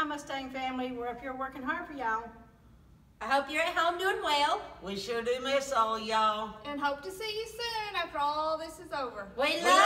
Hi Mustang family, we're up here working hard for y'all. I hope you're at home doing well. We sure do miss all y'all. And hope to see you soon after all this is over. We love